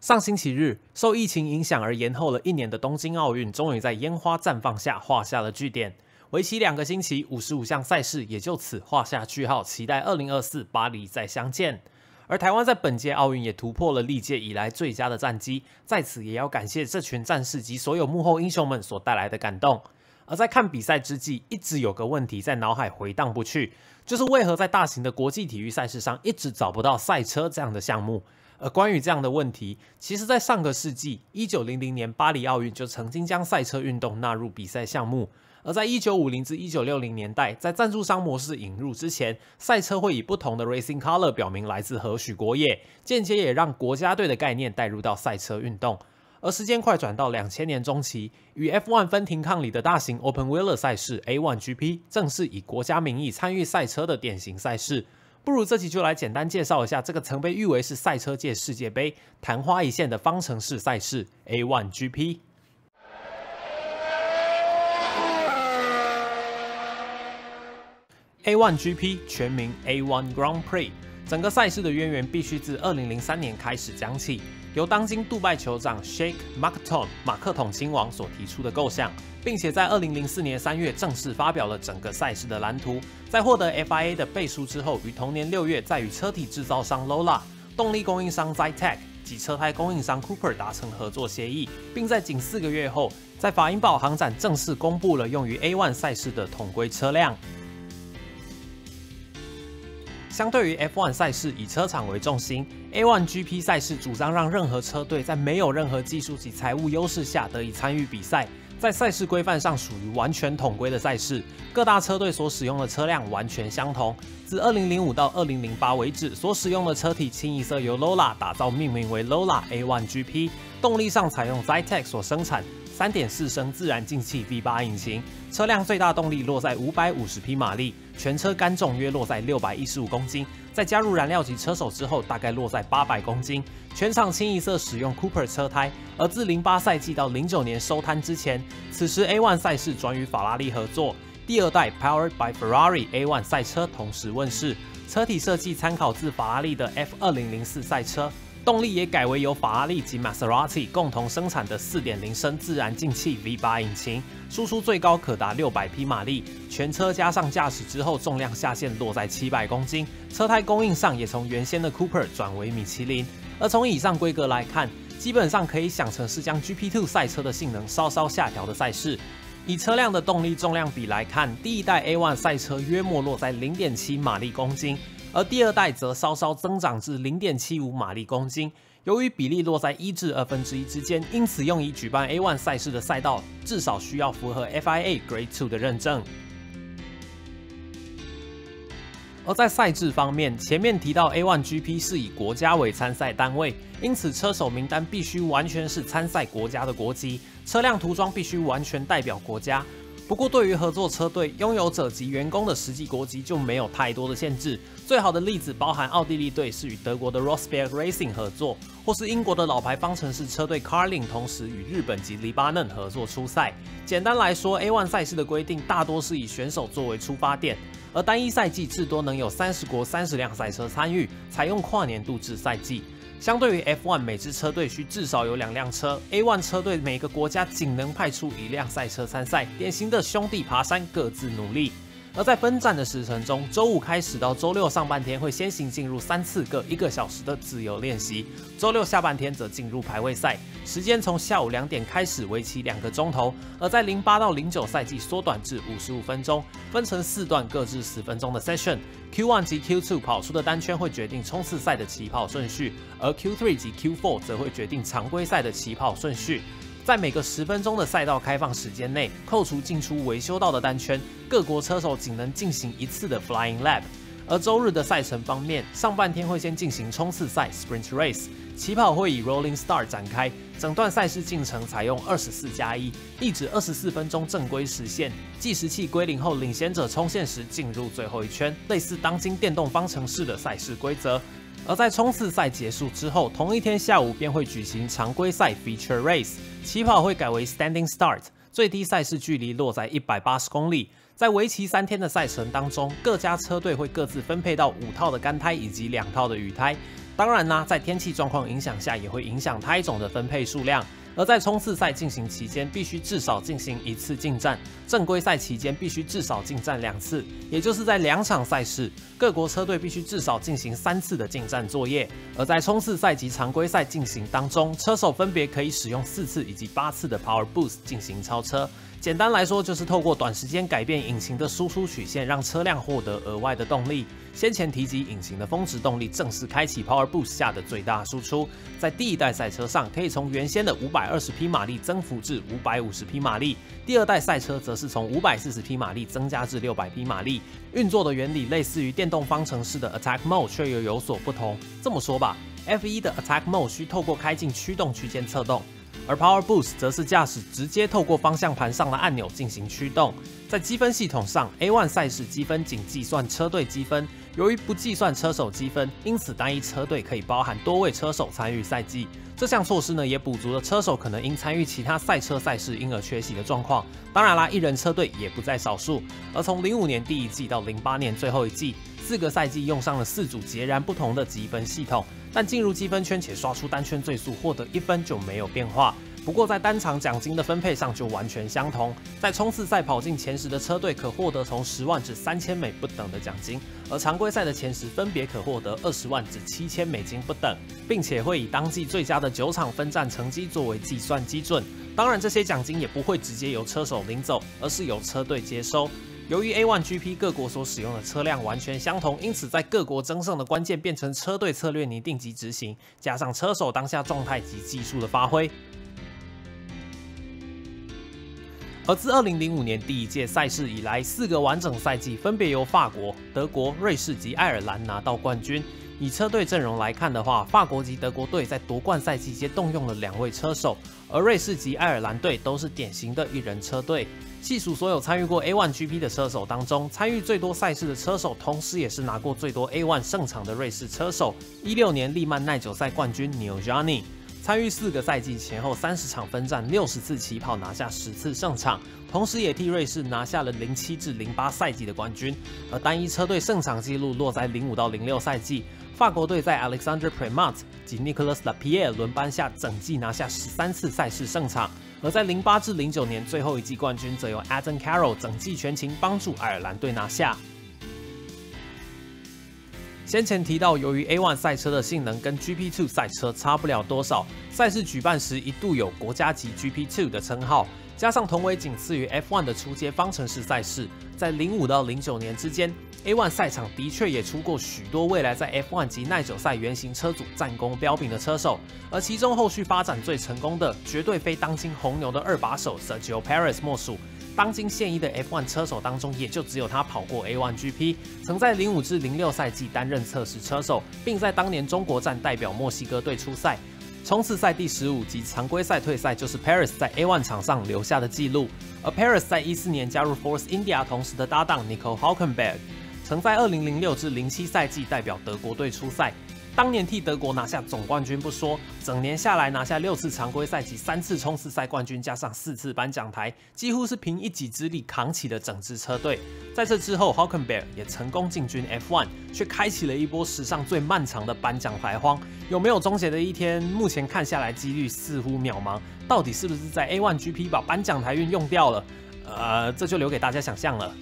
上星期日，受疫情影响而延后了一年的东京奥运，终于在烟花绽放下画下了句点。为期两个星期，五十五项赛事也就此画下句号。期待二零二四巴黎再相见。而台湾在本届奥运也突破了历届以来最佳的战绩，在此也要感谢这群战士及所有幕后英雄们所带来的感动。而在看比赛之际，一直有个问题在脑海回荡不去，就是为何在大型的国际体育赛事上一直找不到赛车这样的项目？而关于这样的问题，其实，在上个世纪一九零零年巴黎奥运就曾经将赛车运动纳入比赛项目。而在一九五零至一九六零年代，在赞助商模式引入之前，赛车会以不同的 racing color 表明来自何许国业，间接也让国家队的概念带入到赛车运动。而时间快转到两千年中期，与 F1 分庭抗礼的大型 Open Wheeler 赛事 A1GP，正是以国家名义参与赛车的典型赛事。不如这期就来简单介绍一下这个曾被誉为是赛车界世界杯昙花一现的方程式赛事 A1GP。A1GP 全名 A1 Grand Prix，整个赛事的渊源必须自2003年开始讲起，由当今杜拜酋长 Sheikh Maktoum 马克统亲王所提出的构想。并且在二零零四年三月正式发表了整个赛事的蓝图。在获得 FIA 的背书之后，于同年六月再与车体制造商 Lola、动力供应商 Zytec 及车胎供应商 Cooper 达成合作协议，并在仅四个月后，在法因堡航展正式公布了用于 A1 赛事的统规车辆。相对于 F1 赛事以车厂为重心，A1 GP 赛事主张让任何车队在没有任何技术及财务优势下得以参与比赛。在赛事规范上属于完全统规的赛事，各大车队所使用的车辆完全相同。自2005到2008为止，所使用的车体清一色由 Lola 打造，命名为 Lola A1 GP。动力上采用 Zytec 所生产3.4升自然进气 V8 引擎，车辆最大动力落在550匹马力，全车干重约落在615公斤。在加入燃料及车手之后，大概落在八百公斤。全场清一色使用 Cooper 车胎。而自零八赛季到零九年收摊之前，此时 A1 赛事转与法拉利合作，第二代 Powered by Ferrari A1 赛车同时问世。车体设计参考自法拉利的 F 二零零四赛车。动力也改为由法拉利及 Maserati 共同生产的4.0升自然进气 V8 引擎，输出最高可达600匹马力。全车加上驾驶之后，重量下限落在700公斤。车胎供应上也从原先的 Cooper 转为米其林。而从以上规格来看，基本上可以想成是将 GP2 赛车的性能稍稍下调的赛事。以车辆的动力重量比来看，第一代 A1 赛车约莫落在零点七马力公斤。而第二代则稍稍增长至零点七五马力公斤，由于比例落在一至二分之一之间，因此用于举办 A1 赛事的赛道至少需要符合 FIA Grade Two 的认证。而在赛制方面，前面提到 A1 GP 是以国家为参赛单位，因此车手名单必须完全是参赛国家的国籍，车辆涂装必须完全代表国家。不过，对于合作车队拥有者及员工的实际国籍就没有太多的限制。最好的例子包含奥地利队是与德国的 Rosberg Racing 合作，或是英国的老牌方程式车队 Carlin 同时与日本及黎巴嫩合作出赛。简单来说，A1 赛事的规定大多是以选手作为出发点，而单一赛季至多能有三十国三十辆赛车参与，采用跨年度制赛季。相对于 F1，每支车队需至少有两辆车，A1 车队每个国家仅能派出一辆赛车参赛，典型的兄弟爬山，各自努力。而在分站的时程中，周五开始到周六上半天会先行进入三次各一个小时的自由练习，周六下半天则进入排位赛，时间从下午两点开始，为期两个钟头。而在零八到零九赛季缩短至五十五分钟，分成四段各至十分钟的 session。Q1 及 Q2 跑出的单圈会决定冲刺赛的起跑顺序，而 Q3 及 Q4 则会决定常规赛的起跑顺序。在每个十分钟的赛道开放时间内，扣除进出维修道的单圈，各国车手仅能进行一次的 Flying Lap。而周日的赛程方面，上半天会先进行冲刺赛 Sprint Race，起跑会以 Rolling Start 展开，整段赛事进程采用二十四加一，一直二十四分钟正规时限，计时器归零后，领先者冲线时进入最后一圈，类似当今电动方程式的赛事规则。而在冲刺赛结束之后，同一天下午便会举行常规赛 Feature Race，起跑会改为 Standing Start，最低赛事距离落在一百八十公里。在为期三天的赛程当中，各家车队会各自分配到五套的干胎以及两套的雨胎。当然呢，在天气状况影响下，也会影响胎种的分配数量。而在冲刺赛进行期间，必须至少进行一次进站；正规赛期间必须至少进站两次，也就是在两场赛事，各国车队必须至少进行三次的进站作业。而在冲刺赛及常规赛进行当中，车手分别可以使用四次以及八次的 Power Boost 进行超车。简单来说，就是透过短时间改变引擎的输出曲线，让车辆获得额外的动力。先前提及，引擎的峰值动力正式开启 Power Boost 下的最大输出，在第一代赛车上可以从原先的五百二十匹马力增幅至五百五十匹马力，第二代赛车则是从五百四十匹马力增加至六百匹马力。运作的原理类似于电动方程式的 Attack Mode，却又有所不同。这么说吧，F1 的 Attack Mode 需透过开进驱动区间策动。而 Power Boost 则是驾驶直接透过方向盘上的按钮进行驱动。在积分系统上，A1 赛事积分仅计算车队积分，由于不计算车手积分，因此单一车队可以包含多位车手参与赛季。这项措施呢，也补足了车手可能因参与其他赛车赛事因而缺席的状况。当然啦，一人车队也不在少数。而从零五年第一季到零八年最后一季，四个赛季用上了四组截然不同的积分系统。但进入积分圈且刷出单圈最速获得一分就没有变化。不过在单场奖金的分配上就完全相同。在冲刺赛跑进前十的车队可获得从十万至三千美不等的奖金，而常规赛的前十分别可获得二十万至七千美金不等，并且会以当季最佳的九场分站成绩作为计算基准。当然，这些奖金也不会直接由车手领走，而是由车队接收。由于 A1GP 各国所使用的车辆完全相同，因此在各国争胜的关键变成车队策略拟定及执行，加上车手当下状态及技术的发挥。而自2005年第一届赛事以来，四个完整赛季分别由法国、德国、瑞士及爱尔兰拿到冠军。以车队阵容来看的话，法国及德国队在夺冠赛季皆动用了两位车手，而瑞士及爱尔兰队都是典型的一人车队。细数所有参与过 A1GP 的车手当中，参与最多赛事的车手，同时也是拿过最多 A1 胜场的瑞士车手。一六年利曼耐久赛冠军 Neil Jani，参与四个赛季前后三十场分站，六十次起跑拿下十次胜场，同时也替瑞士拿下了零七至零八赛季的冠军。而单一车队胜场纪录落在零五到零六赛季，法国队在 Alexander Premat 及 Nicholas Lapierre 轮班下，整季拿下十三次赛事胜场。而在零八至零九年最后一季冠军，则由 Adam Carroll 整季全勤帮助爱尔兰队拿下。先前提到，由于 A1 赛车的性能跟 GP2 赛车差不了多少，赛事举办时一度有国家级 GP2 的称号。加上同为仅次于 F1 的出街方程式赛事，在零五到零九年之间，A1 赛场的确也出过许多未来在 F1 及耐久赛原型车组战功彪炳的车手，而其中后续发展最成功的，绝对非当今红牛的二把手 Sergio Perez 莫属。当今现役的 F1 车手当中，也就只有他跑过 A1 GP，曾在零五至零六赛季担任测试车手，并在当年中国站代表墨西哥队出赛。冲刺赛第十五及常规赛退赛，就是 Paris 在 A1 场上留下的记录。而 Paris 在一四年加入 Force India 同时的搭档 Nicole Hulkenberg，曾在二零零六至零七赛季代表德国队出赛。当年替德国拿下总冠军不说，整年下来拿下六次常规赛及三次冲刺赛冠军，加上四次颁奖台，几乎是凭一己之力扛起了整支车队。在这之后 h o c k e n b e r g 也成功进军 F1，却开启了一波史上最漫长的颁奖台荒。有没有终结的一天？目前看下来，几率似乎渺茫。到底是不是在 A1 GP 把颁奖台运用掉了？呃，这就留给大家想象了。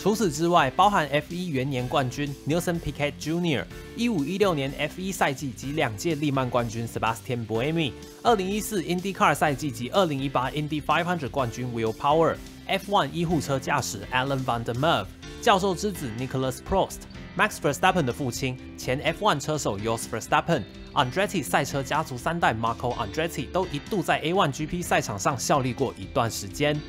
除此之外，包含 F1 元年冠军 Nelson Piquet Jr.、一五一六年 F1 赛季及两届利曼冠军 Sebastian Buemi、二零一四 IndyCar 赛季及二零一八 Indy 500冠军 Will Power、F1 医护车驾驶 Alan Van der Merwe、教授之子 Nicholas Prost、Max Verstappen 的父亲前 F1 车手 Jos Verstappen、Andretti 赛车家族三代 Marco Andretti 都一度在 A1 GP 赛场上效力过一段时间。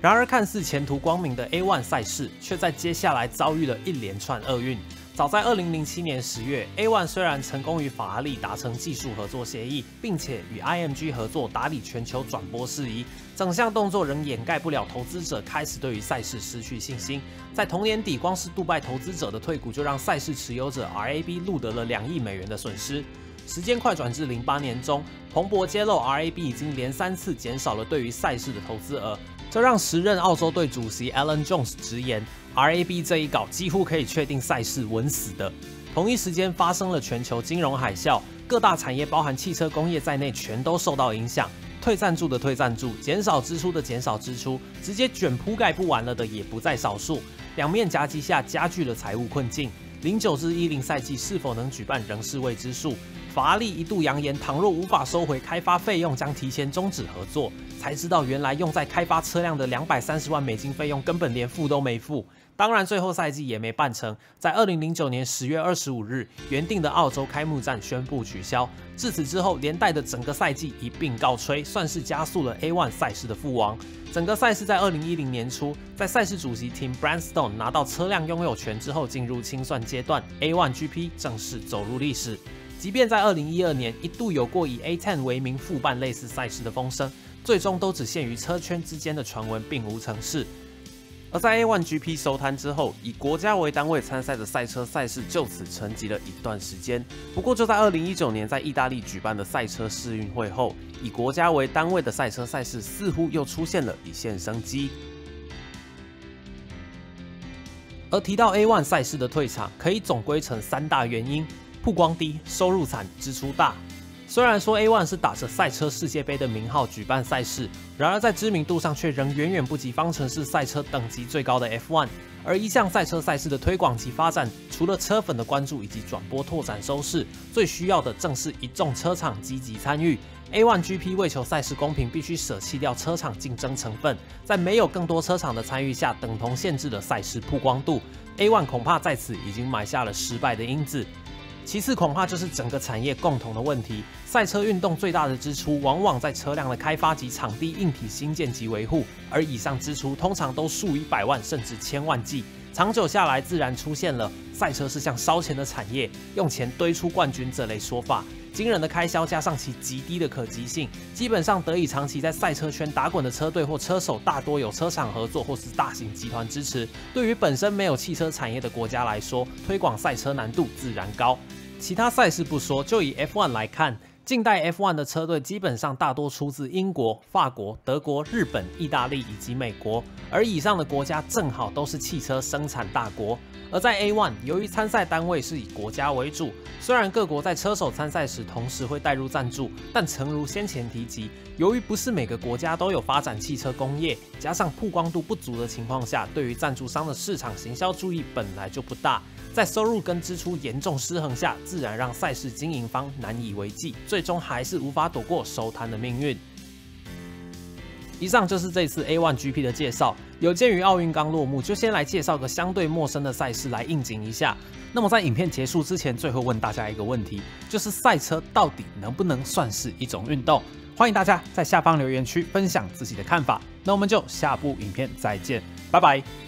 然而，看似前途光明的 A1 赛事，却在接下来遭遇了一连串厄运。早在2007年10月，A1 虽然成功与法拉利达成技术合作协议，并且与 IMG 合作打理全球转播事宜，整项动作仍掩盖不了投资者开始对于赛事失去信心。在同年底，光是杜拜投资者的退股，就让赛事持有者 RAB 录得了两亿美元的损失。时间快转至08年中，彭博揭露 RAB 已经连三次减少了对于赛事的投资额。这让时任澳洲队主席 Alan Jones 直言，RAB 这一稿几乎可以确定赛事稳死的。同一时间发生了全球金融海啸，各大产业包含汽车工业在内全都受到影响。退赞助的退赞助，减少支出的减少支出，直接卷铺盖不完了的也不在少数。两面夹击下，加剧了财务困境。零九至一零赛季是否能举办仍是未知数。法拉利一度扬言，倘若无法收回开发费用，将提前终止合作。才知道原来用在开发车辆的两百三十万美金费用，根本连付都没付。当然，最后赛季也没办成。在二零零九年十月二十五日，原定的澳洲开幕战宣布取消。自此之后，连带的整个赛季一并告吹，算是加速了 A1 赛事的覆亡。整个赛事在二零一零年初，在赛事主席 Tim Branstone 拿到车辆拥有权之后，进入清算阶段，A1 GP 正式走入历史。即便在二零一二年一度有过以 A10 为名复办类似赛事的风声，最终都只限于车圈之间的传闻，并无成事。而在 A1 GP 收摊之后，以国家为单位参赛的赛车赛事就此沉寂了一段时间。不过，就在2019年在意大利举办的赛车世运会后，以国家为单位的赛车赛事似乎又出现了一线生机。而提到 A1 赛事的退场，可以总归成三大原因：曝光低、收入惨、支出大。虽然说 A1 是打着赛车世界杯的名号举办赛事，然而在知名度上却仍远远不及方程式赛车等级最高的 F1。而一项赛车赛事的推广及发展，除了车粉的关注以及转播拓展收视，最需要的正是一众车厂积极参与。A1 GP 为求赛事公平，必须舍弃掉车厂竞争成分，在没有更多车厂的参与下，等同限制了赛事曝光度。A1 恐怕在此已经埋下了失败的因子。其次，恐怕就是整个产业共同的问题。赛车运动最大的支出，往往在车辆的开发及场地硬体新建及维护，而以上支出通常都数以百万甚至千万计。长久下来，自然出现了赛车是像烧钱的产业，用钱堆出冠军这类说法。惊人的开销加上其极低的可及性，基本上得以长期在赛车圈打滚的车队或车手，大多有车厂合作或是大型集团支持。对于本身没有汽车产业的国家来说，推广赛车难度自然高。其他赛事不说，就以 F1 来看，近代 F1 的车队基本上大多出自英国、法国、德国、日本、意大利以及美国，而以上的国家正好都是汽车生产大国。而在 A1，由于参赛单位是以国家为主，虽然各国在车手参赛时同时会带入赞助，但诚如先前提及，由于不是每个国家都有发展汽车工业，加上曝光度不足的情况下，对于赞助商的市场行销注意本来就不大，在收入跟支出严重失衡下，自然让赛事经营方难以为继，最终还是无法躲过收摊的命运。以上就是这次 A1 GP 的介绍。有鉴于奥运刚落幕，就先来介绍个相对陌生的赛事来应景一下。那么在影片结束之前，最后问大家一个问题，就是赛车到底能不能算是一种运动？欢迎大家在下方留言区分享自己的看法。那我们就下部影片再见，拜拜。